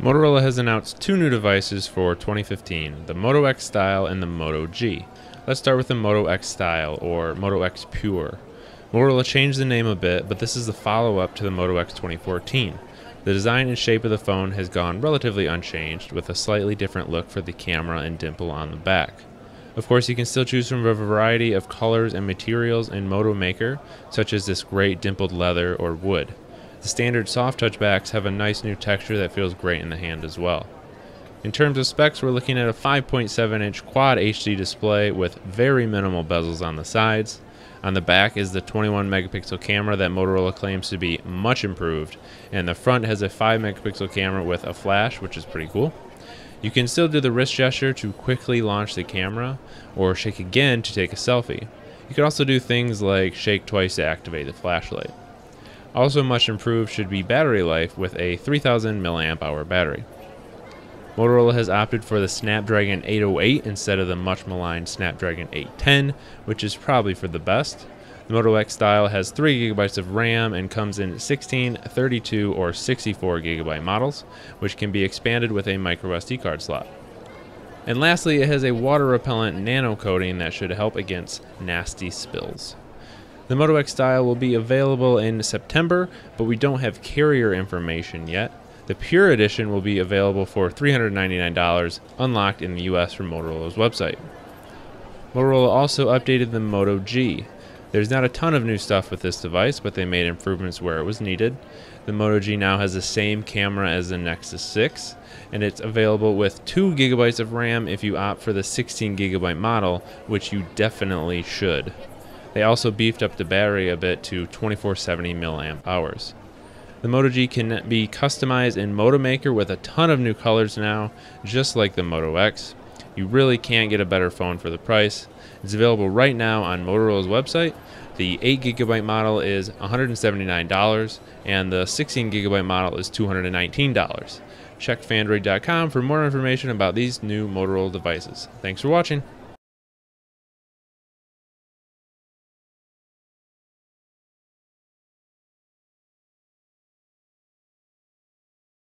Motorola has announced two new devices for 2015 the Moto X Style and the Moto G. Let's start with the Moto X Style, or Moto X Pure. Motorola changed the name a bit, but this is the follow up to the Moto X 2014. The design and shape of the phone has gone relatively unchanged, with a slightly different look for the camera and dimple on the back. Of course, you can still choose from a variety of colors and materials in Moto Maker, such as this great dimpled leather or wood. The standard soft touch backs have a nice new texture that feels great in the hand as well. In terms of specs, we're looking at a 5.7 inch quad HD display with very minimal bezels on the sides. On the back is the 21 megapixel camera that Motorola claims to be much improved, and the front has a 5 megapixel camera with a flash, which is pretty cool. You can still do the wrist gesture to quickly launch the camera, or shake again to take a selfie. You can also do things like shake twice to activate the flashlight. Also much improved should be battery life with a 3000 mAh battery. Motorola has opted for the Snapdragon 808 instead of the much maligned Snapdragon 810, which is probably for the best. The Moto X style has 3GB of RAM and comes in 16, 32, or 64GB models, which can be expanded with a microSD card slot. And lastly, it has a water repellent nano coating that should help against nasty spills. The Moto X style will be available in September, but we don't have carrier information yet. The Pure Edition will be available for $399, unlocked in the US from Motorola's website. Motorola also updated the Moto G. There's not a ton of new stuff with this device, but they made improvements where it was needed. The Moto G now has the same camera as the Nexus 6, and it's available with 2 gigabytes of RAM if you opt for the 16 gigabyte model, which you definitely should. They also beefed up the battery a bit to 2470 milliamp hours. The Moto G can be customized in Moto Maker with a ton of new colors now, just like the Moto X. You really can't get a better phone for the price. It's available right now on Motorola's website. The 8GB model is $179 and the 16GB model is $219. Check Phandroid.com for more information about these new Motorola devices. Thanks for watching.